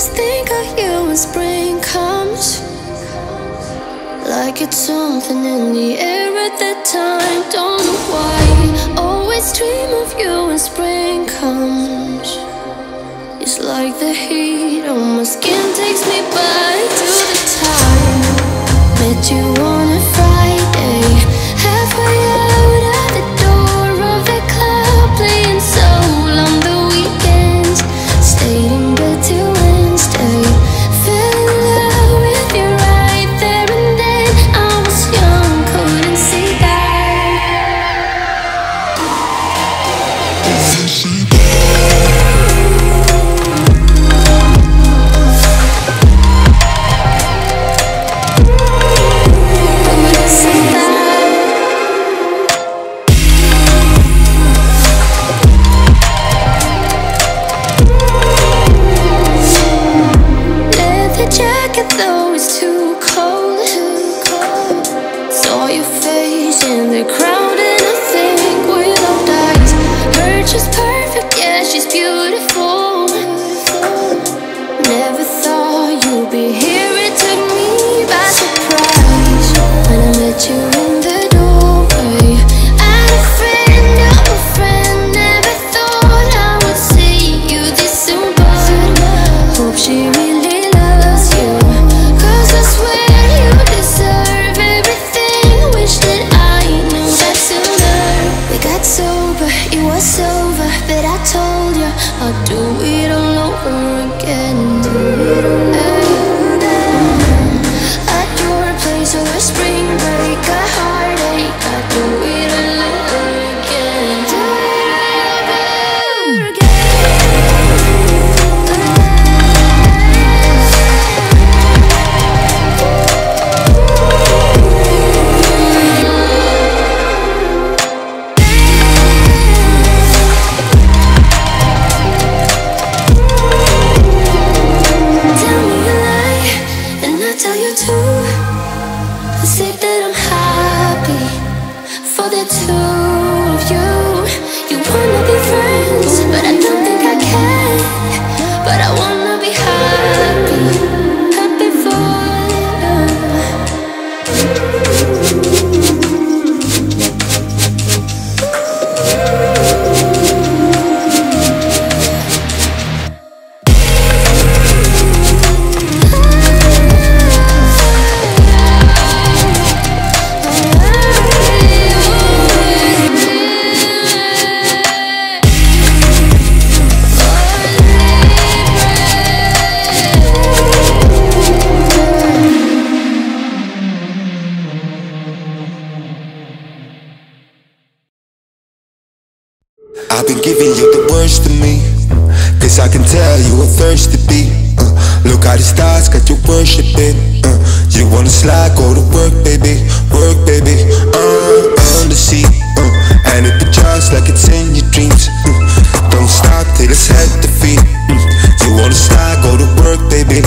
always think of you when spring comes. Like it's something in the air at that time. Don't never thought you'd be to I've been giving you the worst of me. Cause I can tell you a thirst to be. Uh, Look how the stars got you worshipping uh, You wanna slide, go to work, baby. Work, baby. Uh, Under sea uh, And it the just like it's in your dreams. Uh, Don't stop till it's head to feet. Uh, You wanna slide, go to work, baby.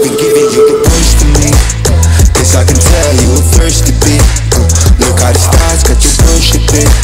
Been giving you the worst of me. Cause I can tell you a thirsty uh, Look how the stars got you worshiping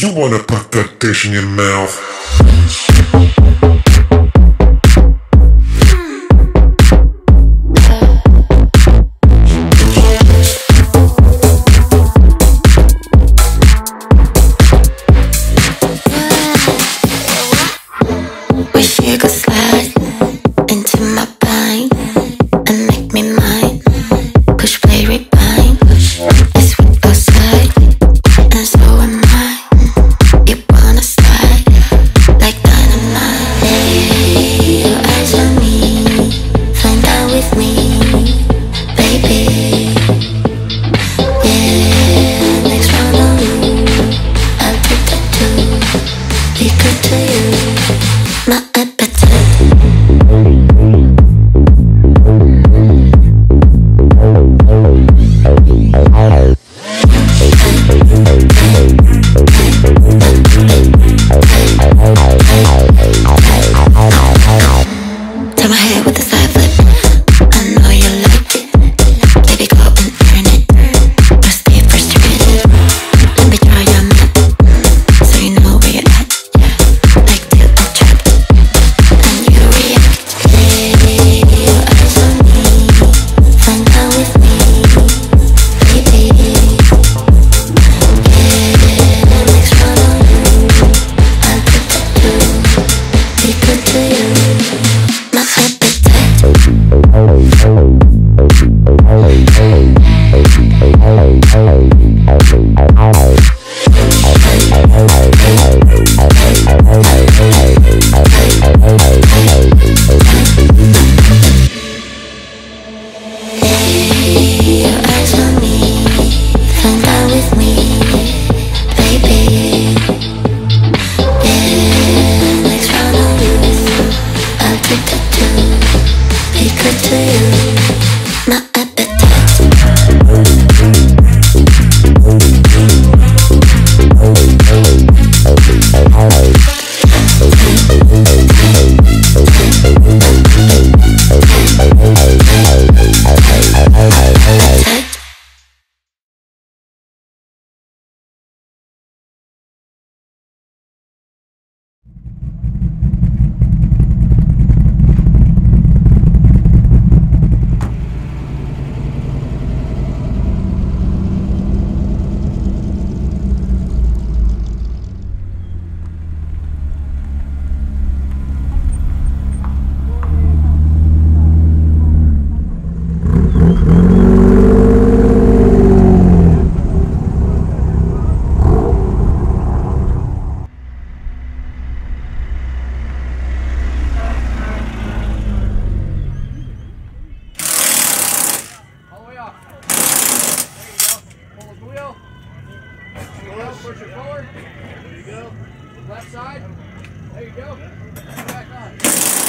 You wanna put that dish in your mouth. Push it forward. There you go. Left side. There you go. Back on.